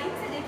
aí que você